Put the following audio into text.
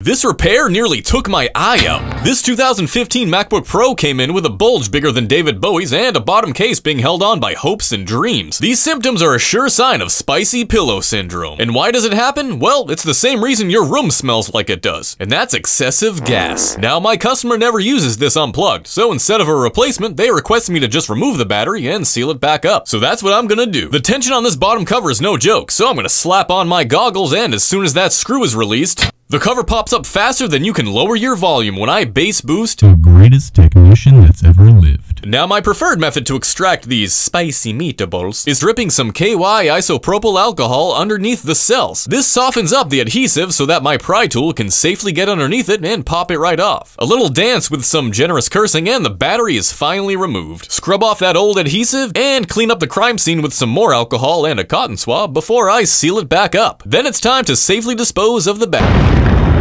This repair nearly took my eye out. This 2015 MacBook Pro came in with a bulge bigger than David Bowie's and a bottom case being held on by hopes and dreams. These symptoms are a sure sign of spicy pillow syndrome. And why does it happen? Well, it's the same reason your room smells like it does, and that's excessive gas. Now, my customer never uses this unplugged, so instead of a replacement, they request me to just remove the battery and seal it back up. So that's what I'm gonna do. The tension on this bottom cover is no joke, so I'm gonna slap on my goggles and as soon as that screw is released, the cover pops up faster than you can lower your volume when I bass boost The greatest technician that's ever lived. Now, my preferred method to extract these spicy meatables is dripping some KY isopropyl alcohol underneath the cells. This softens up the adhesive so that my pry tool can safely get underneath it and pop it right off. A little dance with some generous cursing and the battery is finally removed. Scrub off that old adhesive and clean up the crime scene with some more alcohol and a cotton swab before I seal it back up. Then it's time to safely dispose of the battery.